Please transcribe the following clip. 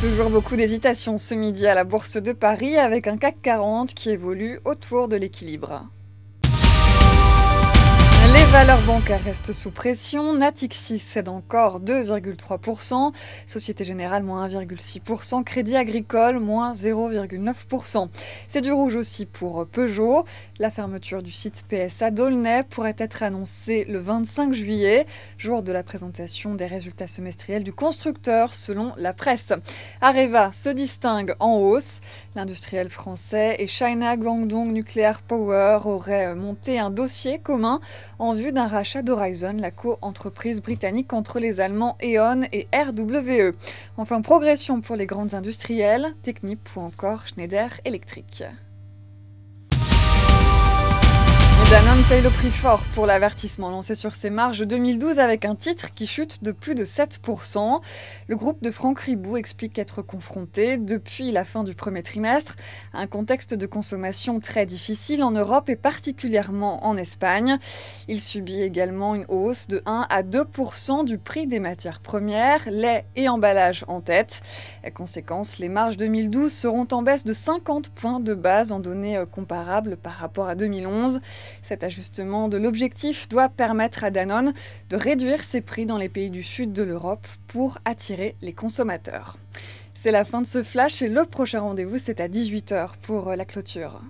Toujours beaucoup d'hésitation ce midi à la Bourse de Paris avec un CAC 40 qui évolue autour de l'équilibre. Valeurs bancaires restent sous pression. Natixis cède encore 2,3%. Société Générale, moins 1,6%. Crédit Agricole, moins 0,9%. C'est du rouge aussi pour Peugeot. La fermeture du site PSA d'Aulnay pourrait être annoncée le 25 juillet, jour de la présentation des résultats semestriels du constructeur, selon la presse. Areva se distingue en hausse. L'industriel français et China Guangdong Nuclear Power auraient monté un dossier commun en vue d'un rachat d'Horizon, la co-entreprise britannique entre les Allemands E.ON et RWE. Enfin, progression pour les grandes industrielles, Technip ou encore Schneider Electric. Danone paye le prix fort pour l'avertissement lancé sur ses marges 2012 avec un titre qui chute de plus de 7%. Le groupe de Franck Ribou explique être confronté, depuis la fin du premier trimestre, à un contexte de consommation très difficile en Europe et particulièrement en Espagne. Il subit également une hausse de 1 à 2% du prix des matières premières, lait et emballage en tête. Conséquence, les marges 2012 seront en baisse de 50 points de base en données comparables par rapport à 2011. Cet ajustement de l'objectif doit permettre à Danone de réduire ses prix dans les pays du sud de l'Europe pour attirer les consommateurs. C'est la fin de ce flash et le prochain rendez-vous c'est à 18h pour la clôture.